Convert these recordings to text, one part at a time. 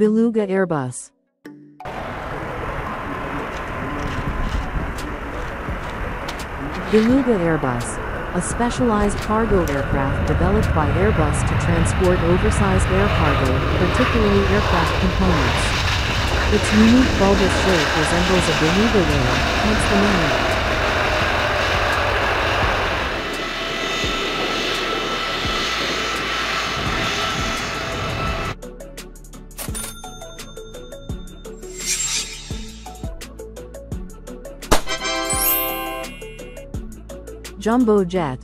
Beluga Airbus. Beluga Airbus, a specialized cargo aircraft developed by Airbus to transport oversized air cargo, particularly aircraft components. Its unique bulbous shape resembles a beluga whale, hence the name. Jumbo jet.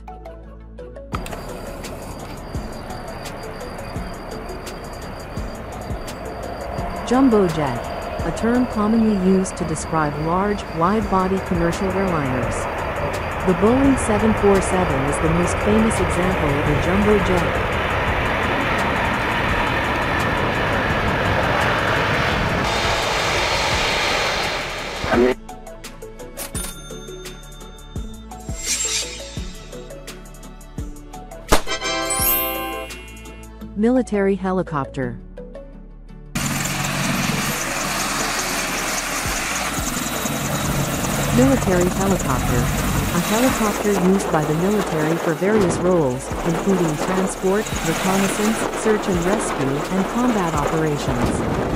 Jumbo jet, a term commonly used to describe large, wide-body commercial airliners. The Boeing 747 is the most famous example of a jumbo jet. Military helicopter. Military helicopter. A helicopter used by the military for various roles, including transport, reconnaissance, search and rescue, and combat operations.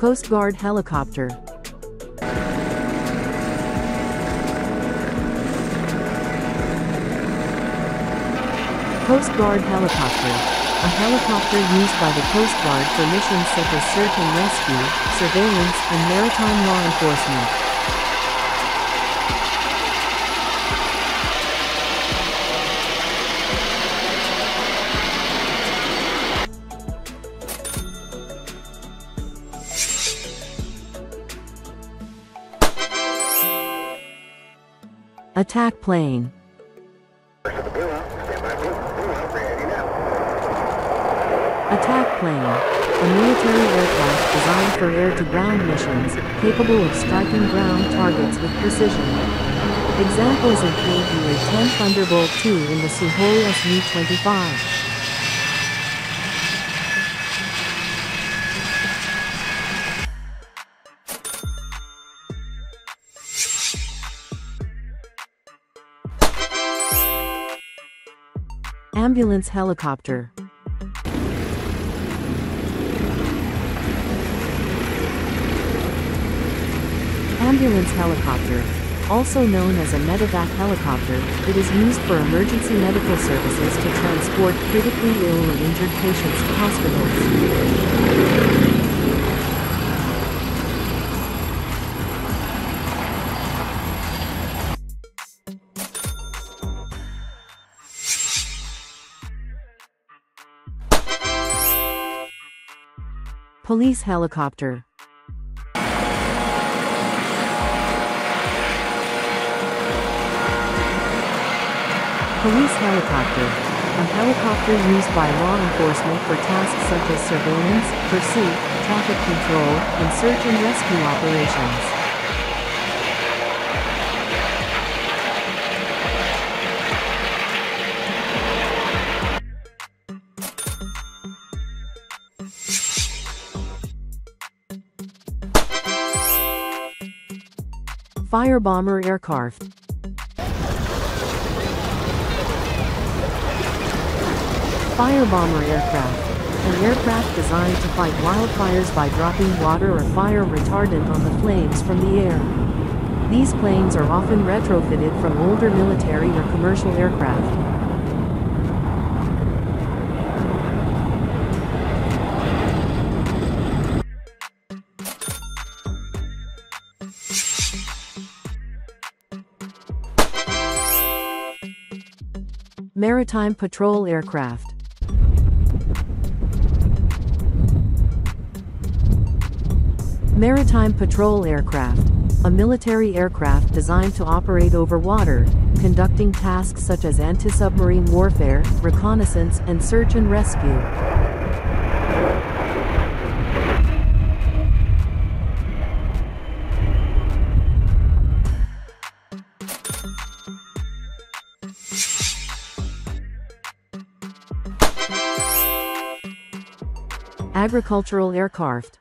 Coast Guard helicopter. Coast Guard helicopter. A helicopter used by the Coast Guard for missions such as search and rescue, surveillance, and maritime law enforcement. Attack plane. Attack plane. A military aircraft designed for air-to-ground missions, capable of striking ground targets with precision. Examples include the A-10 Thunderbolt II in the Sukhoi Su-25. Ambulance helicopter. Ambulance helicopter. Also known as a medevac helicopter, it is used for emergency medical services to transport critically ill or injured patients to hospitals. Police helicopter. Police helicopter. A helicopter used by law enforcement for tasks such as surveillance, pursuit, traffic control, and search and rescue operations. Firebomber aircraft. Firebomber aircraft. An aircraft designed to fight wildfires by dropping water or fire retardant on the flames from the air. These planes are often retrofitted from older military or commercial aircraft. Maritime Patrol Aircraft Maritime Patrol Aircraft, a military aircraft designed to operate over water, conducting tasks such as anti-submarine warfare, reconnaissance, and search and rescue. Agricultural aircraft.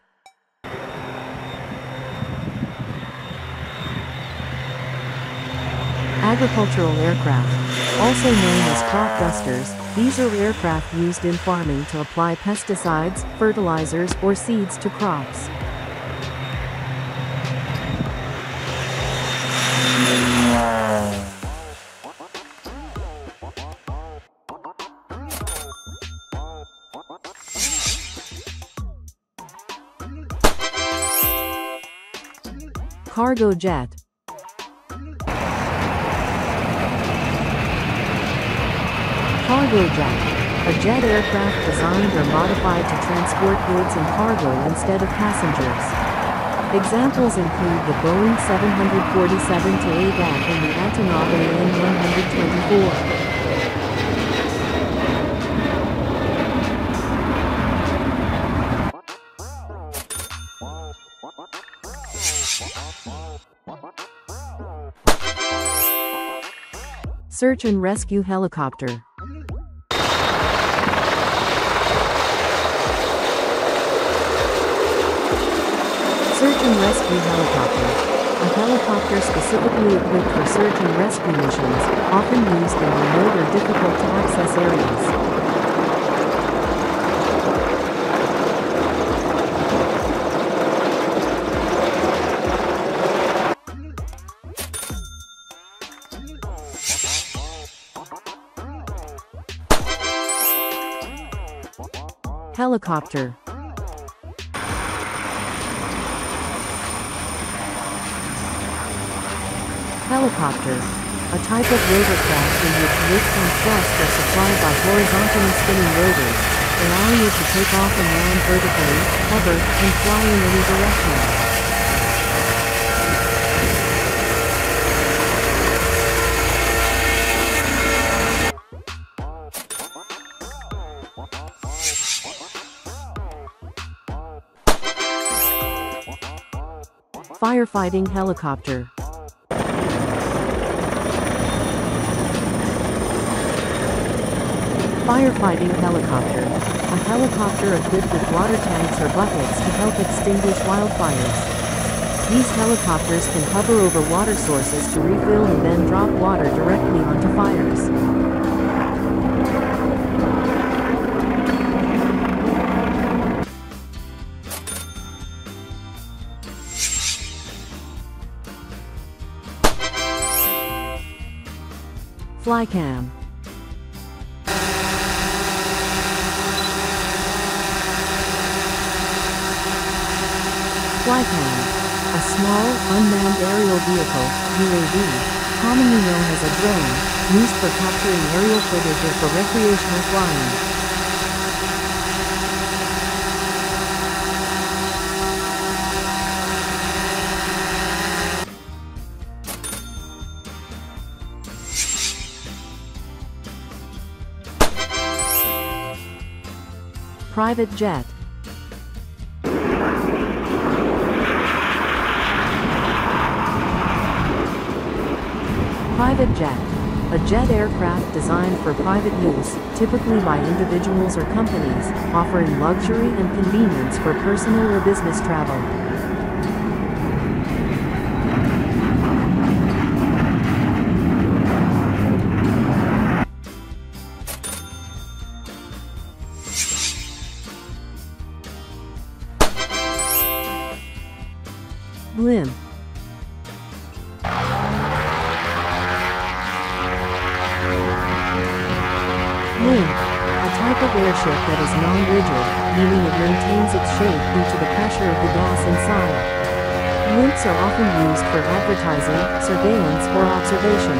Agricultural aircraft, also known as crop dusters, these are aircraft used in farming to apply pesticides, fertilizers, or seeds to crops. Cargo jet. Cargo jet. A jet aircraft designed or modified to transport goods and cargo instead of passengers. Examples include the Boeing 747-8 and the Antonov AN-124. Search and rescue helicopter. Search and rescue helicopter. A helicopter specifically equipped for search and rescue missions, often used in remote or difficult to access areas. Helicopter. Helicopter. A type of rotorcraft in which lift and thrust are supplied by horizontally spinning rotors, allowing it to take off and land vertically, hover, and fly in any direction. Firefighting helicopter. Firefighting helicopter. A helicopter equipped with water tanks or buckets to help extinguish wildfires. These helicopters can hover over water sources to refill and then drop water directly onto fires. Flycam. Flycam. A small, unmanned aerial vehicle, UAV, commonly known as a drone, used for capturing aerial footage or for recreational flying. Private jet. Private jet. A jet aircraft designed for private use, typically by individuals or companies, offering luxury and convenience for personal or business travel. Maintains its shape due to the pressure of the gas inside. Blimps are often used for advertising, surveillance or observation.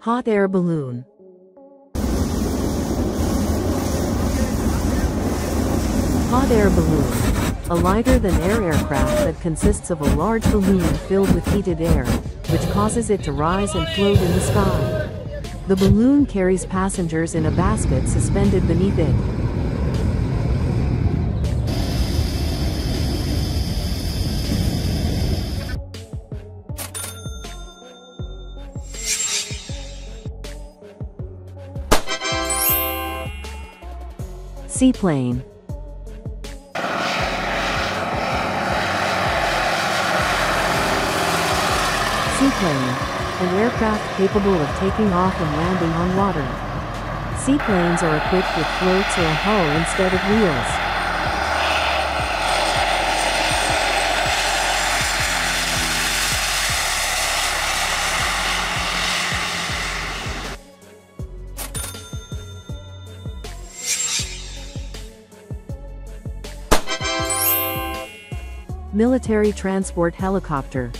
Hot air balloon. air balloon. A lighter-than-air aircraft that consists of a large balloon filled with heated air, which causes it to rise and float in the sky. The balloon carries passengers in a basket suspended beneath it. Seaplane Seaplane. An aircraft capable of taking off and landing on water. Seaplanes are equipped with floats or a hull instead of wheels. Military Transport Helicopter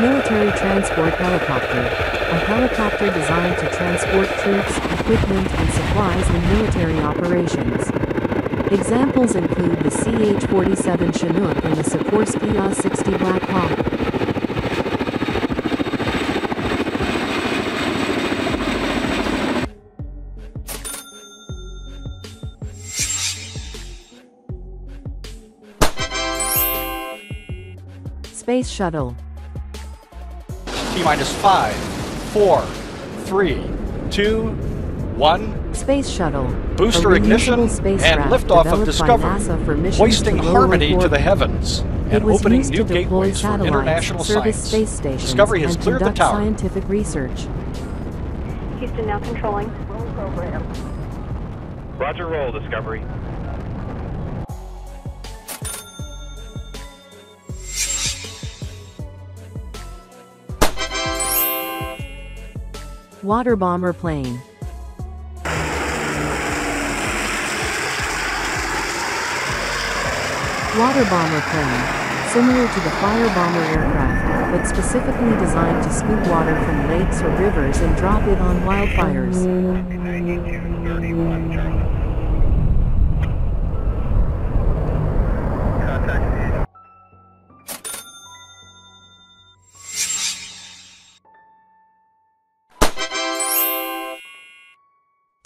Military Transport Helicopter A helicopter designed to transport troops, equipment and supplies in military operations. Examples include the CH-47 Chinook and the Sikorsky AH-60 Black Hawk. Space Shuttle T minus five, four, three, two, one. Space Shuttle. Booster ignition reusable spacecraft and liftoff of developed by Discovery, NASA for missions hoisting to low harmony Earth to the orbit. heavens It and was opening used new to deploy gateways for satellites, international service science. space stations, Discovery has and cleared the conduct tower. scientific research. Houston now controlling. program. Roger roll, Discovery. Water bomber plane. Water bomber plane. Similar to the fire bomber aircraft, but specifically designed to scoop water from lakes or rivers and drop it on wildfires.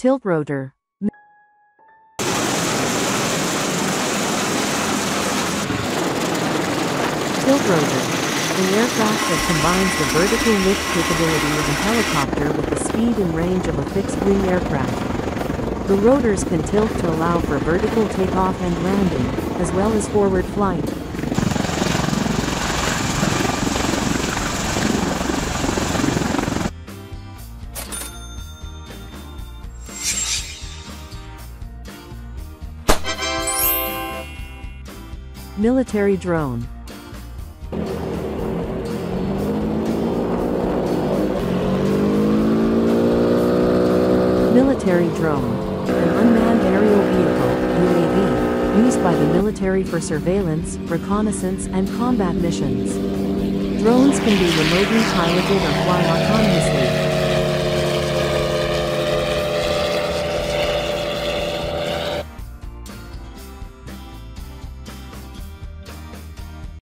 Tilt rotor. Tilt rotor. An aircraft that combines the vertical lift capability of a helicopter with the speed and range of a fixed-wing aircraft. The rotors can tilt to allow for vertical takeoff and landing, as well as forward flight. Military drone. Military drone. An unmanned aerial vehicle, UAV, used by the military for surveillance, reconnaissance, and combat missions. Drones can be remotely piloted or fly autonomously,